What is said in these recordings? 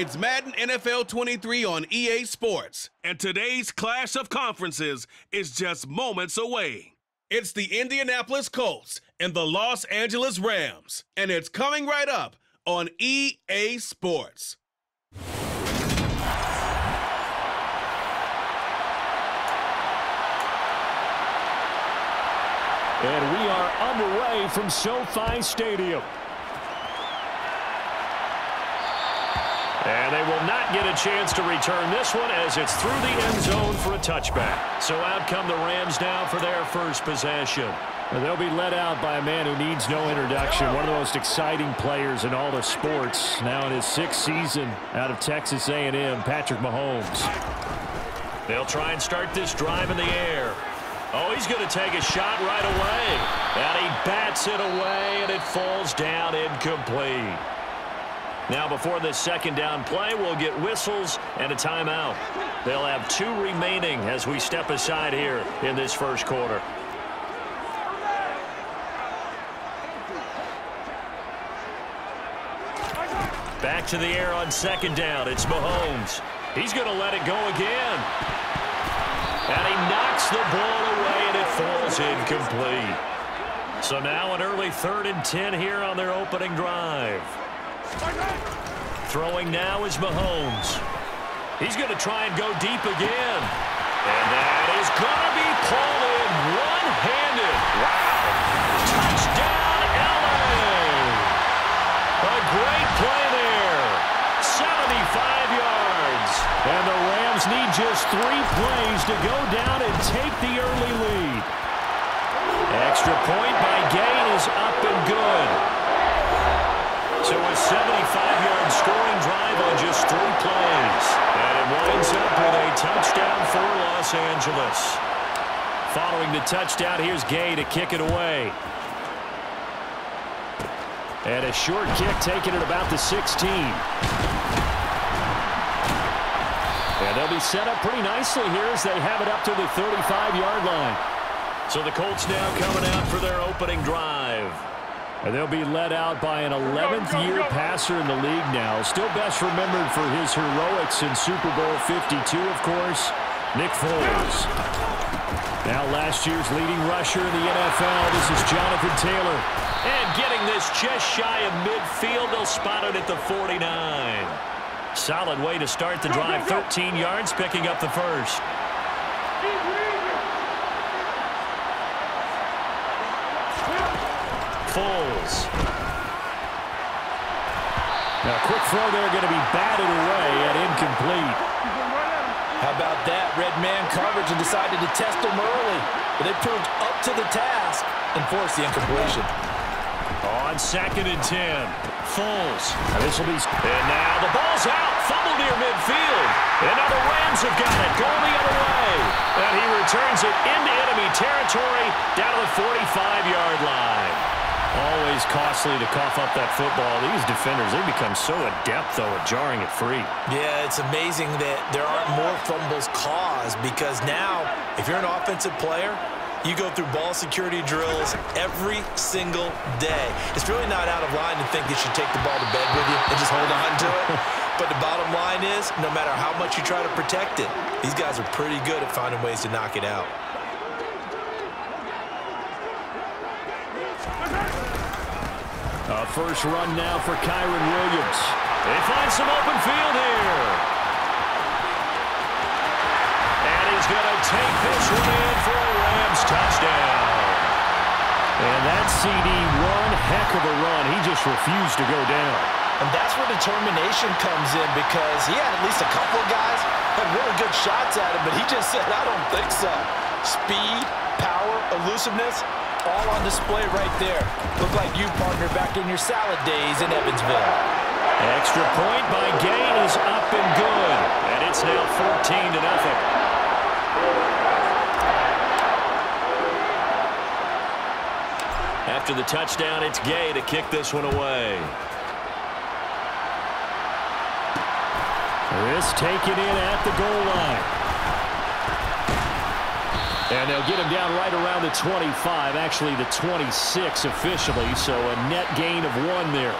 It's Madden NFL 23 on EA Sports, and today's clash of conferences is just moments away. It's the Indianapolis Colts and the Los Angeles Rams, and it's coming right up on EA Sports. And we are underway from SoFi Stadium. And they will not get a chance to return this one as it's through the end zone for a touchback. So out come the Rams now for their first possession. And they'll be led out by a man who needs no introduction. One of the most exciting players in all the sports. Now in his sixth season out of Texas A&M, Patrick Mahomes. They'll try and start this drive in the air. Oh, he's going to take a shot right away. And he bats it away, and it falls down incomplete. Now before this second down play, we'll get whistles and a timeout. They'll have two remaining as we step aside here in this first quarter. Back to the air on second down. It's Mahomes. He's going to let it go again. And he knocks the ball away, and it falls incomplete. So now an early third and 10 here on their opening drive. Throwing now is Mahomes. He's going to try and go deep again. And that is going to be pulled in one-handed. Wow. Touchdown, L.A. A great play there. 75 yards. And the Rams need just three plays to go down and take the early lead. Extra point by Gay is up and good. So a 75-yard scoring drive on just three plays. And it winds up with a touchdown for Los Angeles. Following the touchdown, here's Gay to kick it away. And a short kick taken at about the 16. And they'll be set up pretty nicely here as they have it up to the 35-yard line. So the Colts now coming out for their opening drive. And they'll be led out by an 11th-year passer in the league now. Still best remembered for his heroics in Super Bowl 52, of course, Nick Foles. Now last year's leading rusher in the NFL, this is Jonathan Taylor. And getting this just shy of midfield, they'll spot it at the 49. Solid way to start the drive, 13 yards, picking up the first. Foles. Now, quick throw there going to be batted away and incomplete. How about that? Red man coverage and decided to test them early. But they proved up to the task and forced the incompletion. On second and ten, Foles. Now this will be... And now the ball's out. Fumble near midfield. And now the Rams have got it. Going the other way. And he returns it into enemy territory down to the 45-yard line. Always costly to cough up that football. These defenders, they become so adept, though, at jarring it free. Yeah, it's amazing that there aren't more fumbles caused because now, if you're an offensive player, you go through ball security drills every single day. It's really not out of line to think you should take the ball to bed with you and just hold on to it. But the bottom line is, no matter how much you try to protect it, these guys are pretty good at finding ways to knock it out. A first run now for Kyren Williams. They find some open field here. And he's going to take this one in for a Rams touchdown. And that CD, one heck of a run. He just refused to go down. And that's where determination comes in because he had at least a couple of guys had really good shots at him, but he just said, I don't think so. Speed, power, elusiveness, all on display right there. Look like you, partner, back in your salad days in Evansville. Extra point by Gay is up and good. And it's now 14 to nothing. After the touchdown, it's Gay to kick this one away. This taken in at the goal line. And they'll get him down right around the 25, actually the 26 officially, so a net gain of one there.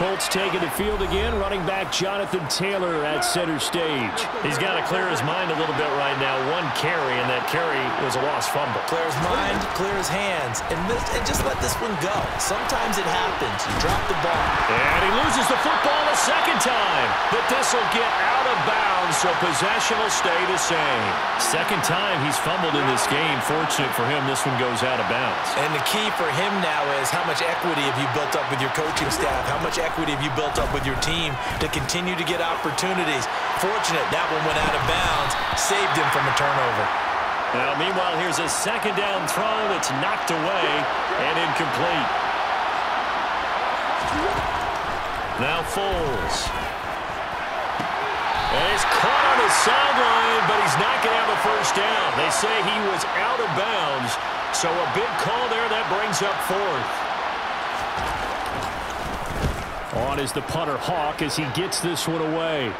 Colts taking the field again. Running back Jonathan Taylor at center stage. He's got to clear his mind a little bit right now. One carry, and that carry was a lost fumble. Clear his mind, clear his hands, and, this, and just let this one go. Sometimes it happens. You drop the ball. And he loses the football a second time. But this will get out of bounds, so possession will stay the same. Second time he's fumbled in this game. Fortunate for him, this one goes out of bounds. And the key for him now is how much equity have you built up with your coaching staff? How much equity have you built up with your team to continue to get opportunities? Fortunate that one went out of bounds, saved him from a turnover. Now, meanwhile, here's a second down throw that's knocked away and incomplete. Now Foles. And he's caught on his sideline, but he's not going to have a first down. They say he was out of bounds, so a big call there that brings up fourth. On is the punter Haack as he gets this one away.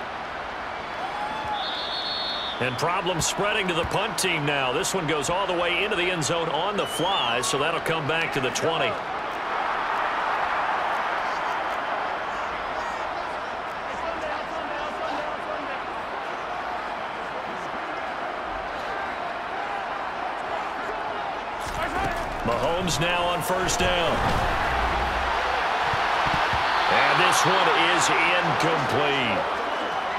And problems spreading to the punt team now. This one goes all the way into the end zone on the fly, so that'll come back to the 20. Mahomes now on first down. And this one is incomplete.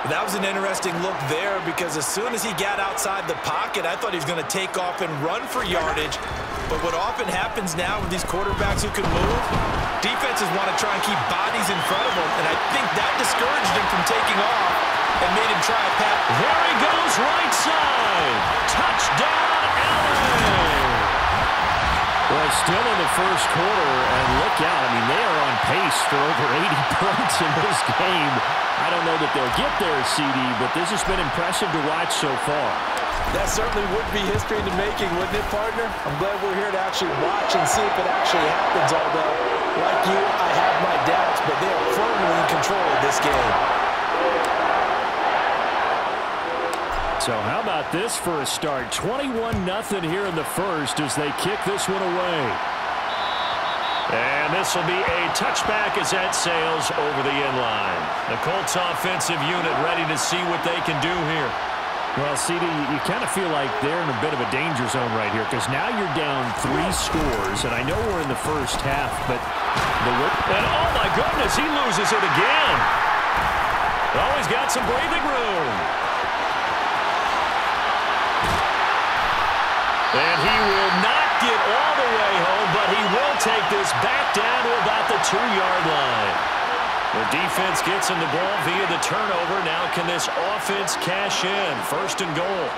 That was an interesting look there because as soon as he got outside the pocket, I thought he was going to take off and run for yardage. But what often happens now with these quarterbacks who can move, defenses want to try and keep bodies in front of them, and I think that discouraged him from taking off and made him try a pass. There he goes right side. Touchdown, Allen. Well, still in the first quarter, and look out. I mean, they are on pace for over 80 points in this game. I don't know that they'll get there, CD, but this has been impressive to watch so far. That certainly would be history in the making, wouldn't it, partner? I'm glad we're here to actually watch and see if it actually happens, although, like you, I have my doubts, but they are firmly in control of this game. So how about this for a start? 21-0 here in the first as they kick this one away. And this will be a touchback as that sails over the end line. The Colts offensive unit ready to see what they can do here. Well, CD, you kind of feel like they're in a bit of a danger zone right here because now you're down three scores, and I know we're in the first half, but the whip... And oh, my goodness, he loses it again. Oh, he's got some breathing room. And he will not get all the way home, but he will take this back down to about the two-yard line. The defense gets in the ball via the turnover. Now can this offense cash in? First and goal.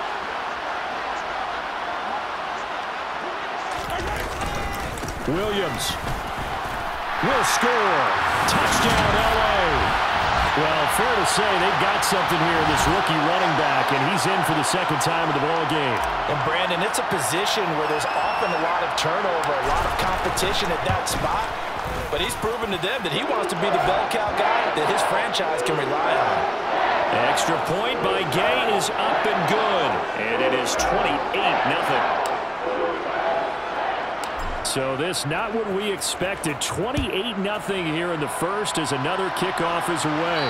Williams will score. Touchdown, L.A. Well, fair to say they've got something here, this rookie running back, and he's in for the second time of the ball game. And, Brandon, it's a position where there's often a lot of turnover, a lot of competition at that spot. But he's proven to them that he wants to be the bell cow guy that his franchise can rely on. Extra point by Gay is up and good. And it is 28-0. So this not what we expected. 28-0 here in the first as another kickoff is away.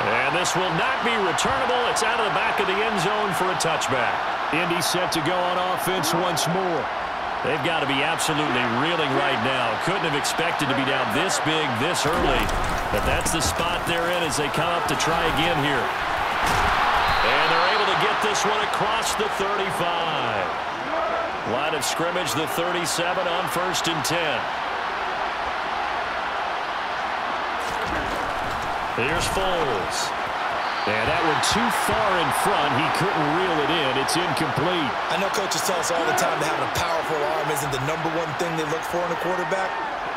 And this will not be returnable. It's out of the back of the end zone for a touchback. Indy set to go on offense once more. They've got to be absolutely reeling right now. Couldn't have expected to be down this big this early. But that's the spot they're in as they come up to try again here. And they're able to get this one across the 35. Line of scrimmage, the 37 on first and 10. Here's Foles. And that one too far in front. He couldn't reel it in. It's incomplete. I know coaches tell us all the time that having a powerful arm isn't the number one thing they look for in a quarterback.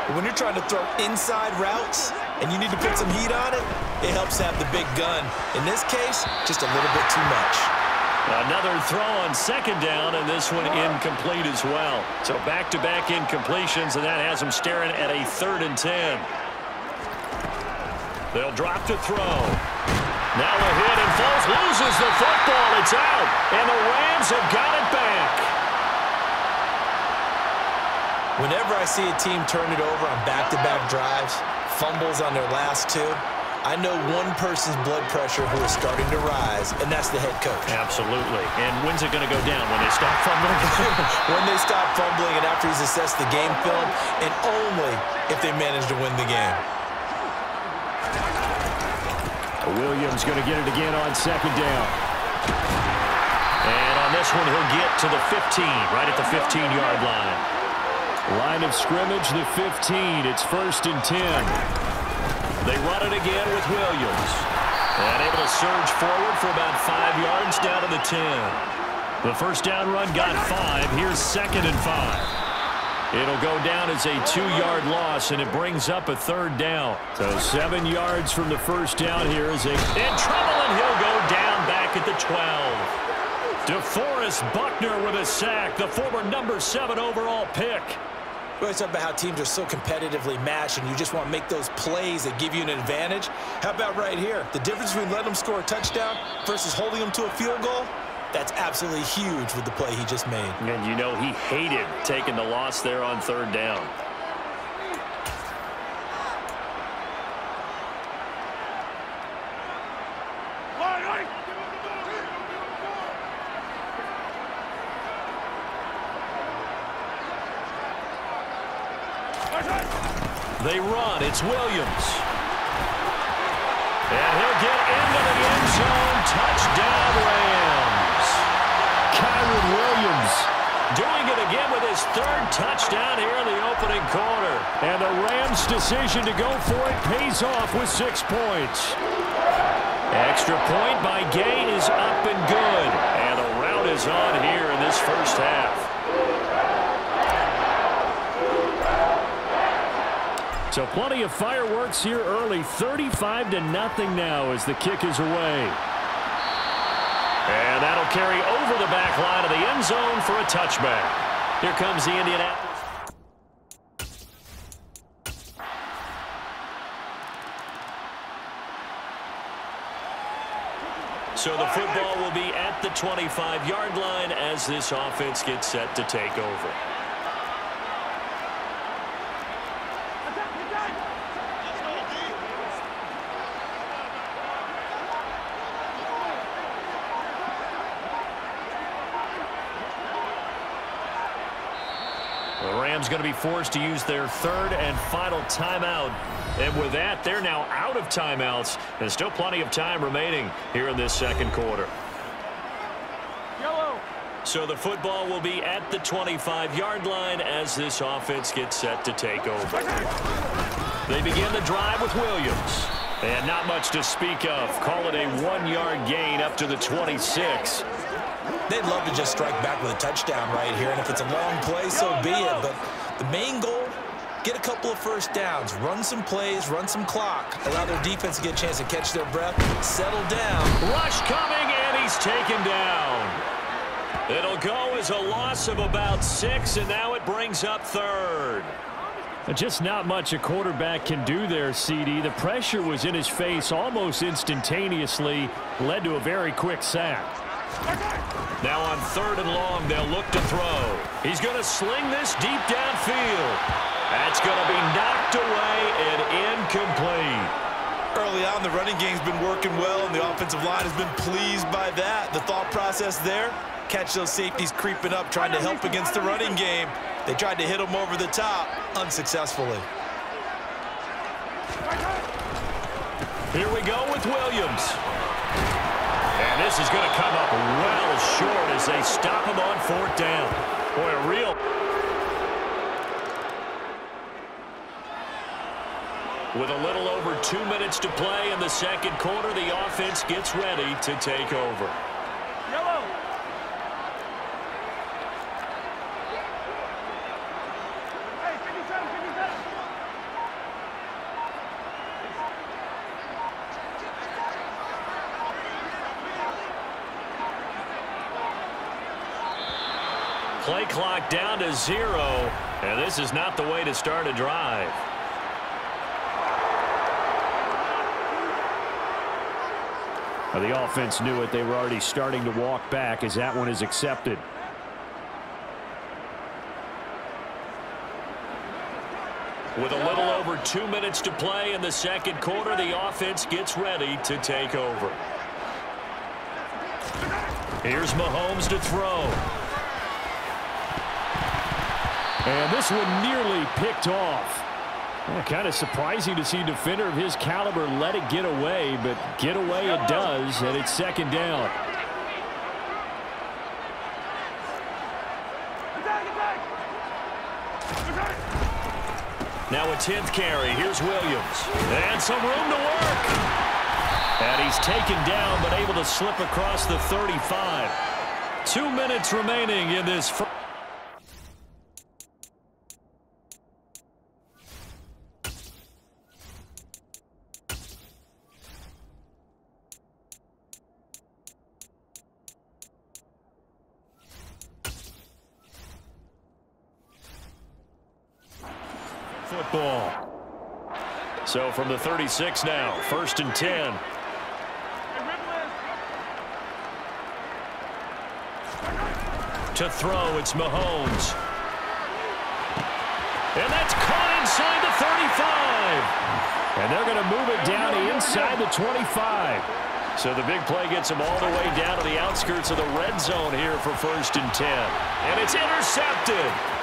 But when you're trying to throw inside routes and you need to put some heat on it, it helps have the big gun. In this case, just a little bit too much. Another throw on second down, and this one incomplete as well. So back-to-back -back incompletions, and that has them staring at a third and ten. They'll drop to throw. Now a hit, and Foles loses the football. It's out, and the Rams have got it back. Whenever I see a team turn it over on back-to-back -back drives, fumbles on their last two, I know one person's blood pressure who is starting to rise, and that's the head coach. Absolutely. And when's it going to go down? When they stop fumbling? when they stop fumbling and after he's assessed the game film, and only if they manage to win the game. Williams going to get it again on second down. And on this one, he'll get to the 15, right at the 15-yard line. Line of scrimmage, the 15. It's first and 10. They run it again with Williams. And able to surge forward for about five yards down to the 10. The first down run got five. Here's second and five. It'll go down as a two-yard loss, and it brings up a third down. So seven yards from the first down here is a in trouble, and he'll go down back at the 12. DeForest Buckner with a sack, the former number seven overall pick. We always talk about how teams are so competitively matched and you just want to make those plays that give you an advantage. How about right here? The difference between letting them score a touchdown versus holding them to a field goal, that's absolutely huge with the play he just made. And you know he hated taking the loss there on third down. They run. It's Williams. And he'll get into the end zone. Touchdown, Rams. Kyren Williams doing it again with his third touchdown here in the opening quarter. And the Rams' decision to go for it pays off with six points. Extra point by Gay is up and good. And the route is on here in this first half. So plenty of fireworks here early. 35 to nothing now as the kick is away. And that'll carry over the back line of the end zone for a touchback. Here comes the Indianapolis. So the football will be at the 25-yard line as this offense gets set to take over. Rams going to be forced to use their third and final timeout. And with that, they're now out of timeouts. There's still plenty of time remaining here in this second quarter. Yellow. So the football will be at the 25-yard line as this offense gets set to take over. They begin the drive with Williams. And not much to speak of. Call it a one-yard gain up to the 26. They'd love to just strike back with a touchdown right here, and if it's a long play, so be it. But the main goal, get a couple of first downs, run some plays, run some clock, allow their defense to get a chance to catch their breath, settle down. Rush coming, and he's taken down. It'll go as a loss of about six, and now it brings up third. Just not much a quarterback can do there, CD. The pressure was in his face almost instantaneously, led to a very quick sack. Now on third and long, they'll look to throw. He's going to sling this deep downfield. That's going to be knocked away and incomplete. Early on, the running game's been working well, and the offensive line has been pleased by that. The thought process there, catch those safeties creeping up, trying to help against the running game. They tried to hit them over the top, unsuccessfully. Here we go with Williams. This is going to come up well short as they stop him on fourth down. Boy, a real... With a little over two minutes to play in the second quarter, the offense gets ready to take over. Yellow. Play clock down to zero, and this is not the way to start a drive. Well, the offense knew it. They were already starting to walk back as that one is accepted. With a little over over two minutes to play in the second quarter. The offense gets ready to take over. Here's Mahomes to throw. And this one nearly picked off. Well, kind of surprising to see a defender of his caliber let it get away, but get away it does, and it's second down. Now a 10th carry. Here's Williams. And some room to work. And he's taken down but able to slip across the 35. Two minutes remaining in this first. So from the 36 now, first and 10. To throw, it's Mahomes. And that's caught inside the 35. And they're going to move it down inside the 25. So the big play gets them all the way down to the outskirts of the red zone here for first and 10. And it's intercepted.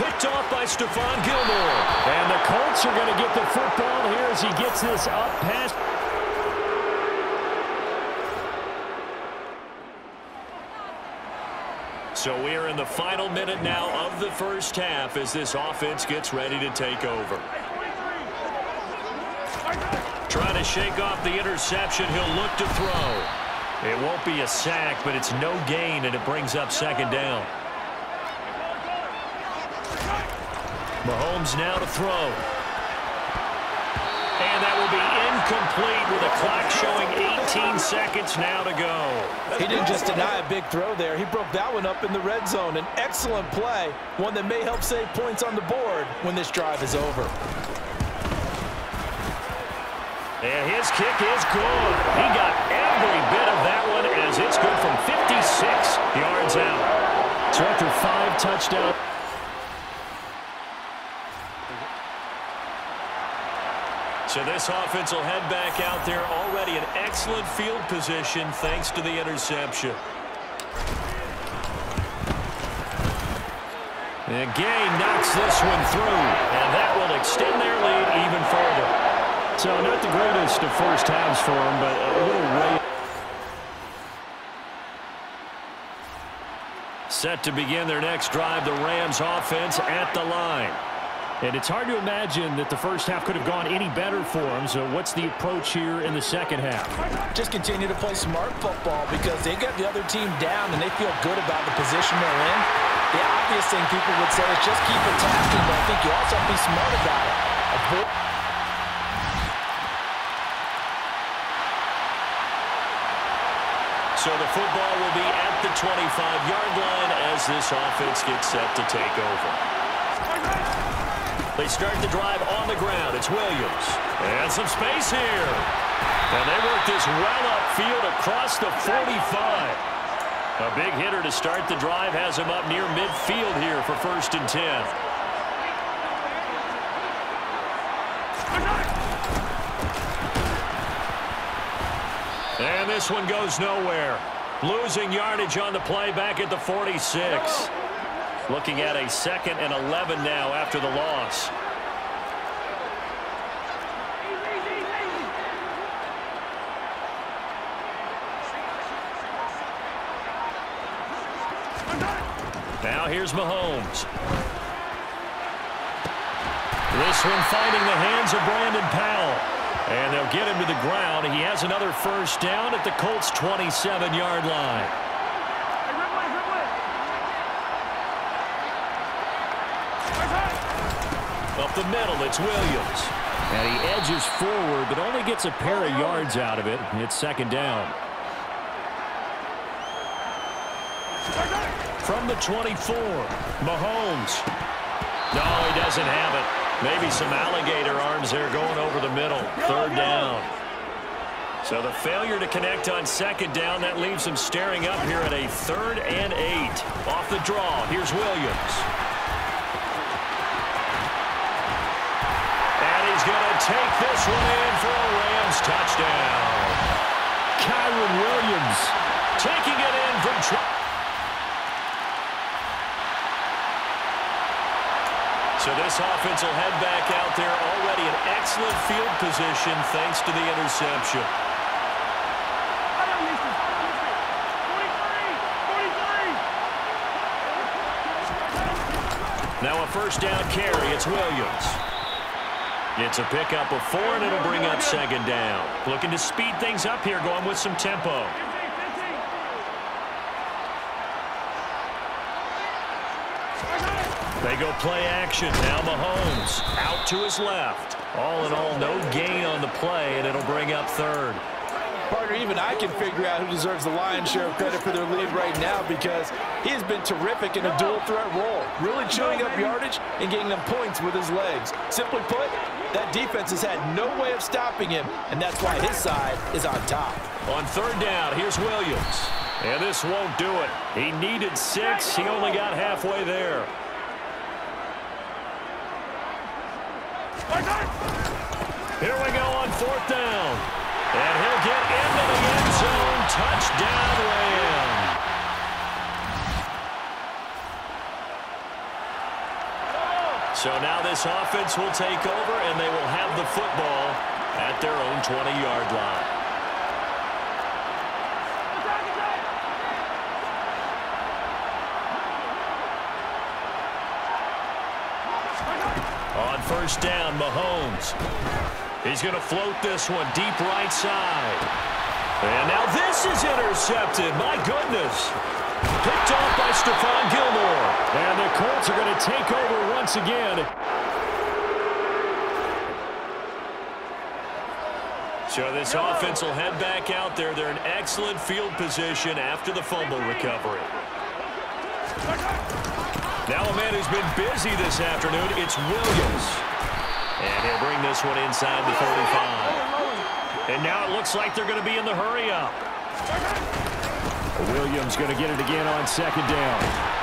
Picked off by Stephon Gilmore. And the Colts are going to get the football here as he gets this up past. So we are in the final minute now of the first half as this offense gets ready to take over. Trying to shake off the interception. He'll look to throw. It won't be a sack, but it's no gain, and it brings up second down. Mahomes now to throw. And that will be incomplete with a clock showing 18 seconds now to go. He didn't just deny a big throw there. He broke that one up in the red zone. An excellent play, one that may help save points on the board when this drive is over. And his kick is good. He got every bit of that one as it's good from 56 yards out. So after five touchdowns. So this offense will head back out there already in excellent field position thanks to the interception. And Gay knocks this one through, and that will extend their lead even further. So not the greatest of first halves for them, but a little way. Set to begin their next drive, the Rams offense at the line. And it's hard to imagine that the first half could have gone any better for them. So what's the approach here in the second half? Just continue to play smart football because they got the other team down and they feel good about the position they're in. The obvious thing people would say is just keep attacking, but I think you also have to be smart about it. So the football will be at the 25-yard line as this offense gets set to take over. They start the drive on the ground. It's Williams. And some space here. And they work this well upfield across the 45. A big hitter to start the drive has him up near midfield here for first and 10. And this one goes nowhere. Losing yardage on the play back at the 46. Looking at a second and 11 now after the loss. Now here's Mahomes. This one finding the hands of Brandon Powell. And they'll get him to the ground. He has another first down at the Colts' 27-yard line. Up the middle, it's Williams. And he edges forward, but only gets a pair of yards out of it. It's second down. From the 24, Mahomes. No, he doesn't have it. Maybe some alligator arms there going over the middle. Third down. So the failure to connect on second down, that leaves them staring up here at a third and eight. Off the draw, here's Williams. Is going to take this one in for a Rams touchdown. Kyren Williams taking it in from... So this offense will head back out there already in excellent field position thanks to the interception. Now a first down carry. It's Williams. It's a pickup of four, and it'll bring up second down. Looking to speed things up here, going with some tempo. They go play action. Now Mahomes out to his left. All in all, no gain on the play, and it'll bring up third. Partner, even I can figure out who deserves the lion's share of credit for their lead right now because he has been terrific in a dual threat role, really chewing up yardage and getting them points with his legs. Simply put, that defense has had no way of stopping him, and that's why his side is on top. On third down, here's Williams. And this won't do it. He needed six. He only got halfway there. Here we go on fourth down. And he'll get into the end zone. Touchdown, Ram. So now this offense will take over, and they will have the football at their own 20-yard line. On first down, Mahomes. He's going to float this one deep right side. And now this is intercepted. My goodness. Picked off by Stephon Gilmore. And the Colts are going to take over once again. So this offense will head back out there. They're in excellent field position after the fumble recovery. Now a man who's been busy this afternoon, it's Williams. And he'll bring this one inside the 35. And now it looks like they're going to be in the hurry-up. Williams going to get it again on second down.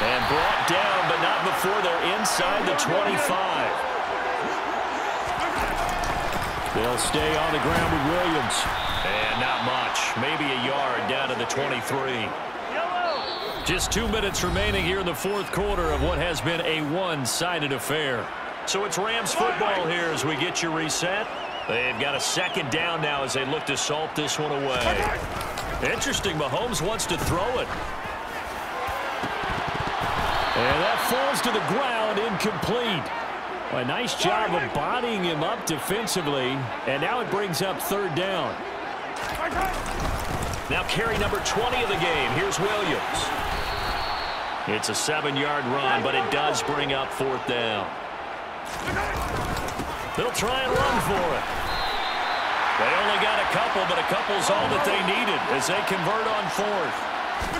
And brought down, but not before they're inside the 25. They'll stay on the ground with Williams. And not much. Maybe a yard down to the 23. Just two minutes remaining here in the fourth quarter of what has been a one-sided affair. So it's Rams football here as we get you reset. They've got a second down now as they look to salt this one away. Interesting, Mahomes wants to throw it. And that falls to the ground incomplete. A nice job of bodying him up defensively. And now it brings up third down. Now carry number 20 of the game. Here's Williams. It's a seven-yard run, but it does bring up fourth down. They'll try and run for it. They only got a couple, but a couple's all that they needed as they convert on fourth.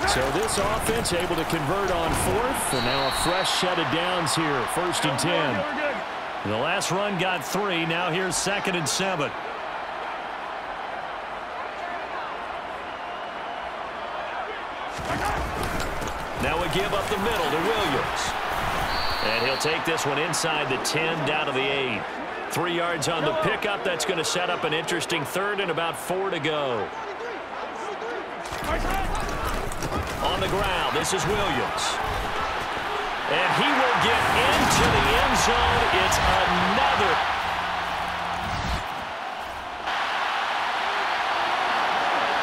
So this offense able to convert on fourth, and now a fresh set of downs here, first and ten. The last run got three. Now here's second and seven. Now we give up the middle to Williams. And he'll take this one inside the 10, down to the 8. Three yards on the pickup. That's going to set up an interesting third and about four to go. On the ground, this is Williams. And he will get into the end zone. It's another.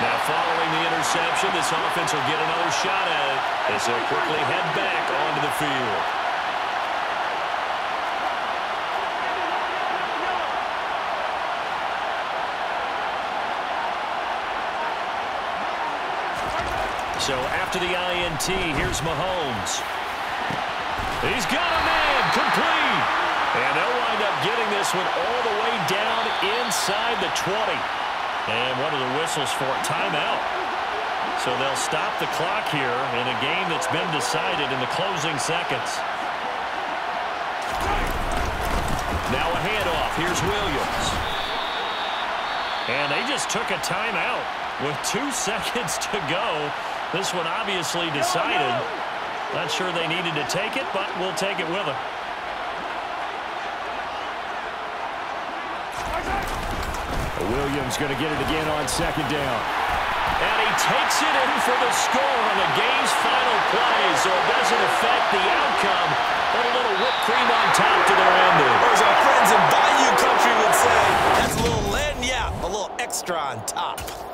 Now following the interception, this offense will get another shot at it as they quickly head back onto the field. So after the INT, here's Mahomes. He's got a man, complete. And they'll wind up getting this one all the way down inside the 20. And what are the whistles for? A timeout. So they'll stop the clock here in a game that's been decided in the closing seconds. Now a handoff. Here's Williams. And they just took a timeout with two seconds to go. This one obviously decided. Not sure they needed to take it, but we'll take it with them. Williams going to get it again on second down. And he takes it in for the score on the game's final play, so it doesn't affect the outcome, but a little whipped cream on top to their ending. Or as our friends in Bayou Country would say, that's a little lagniappe, a little extra on top.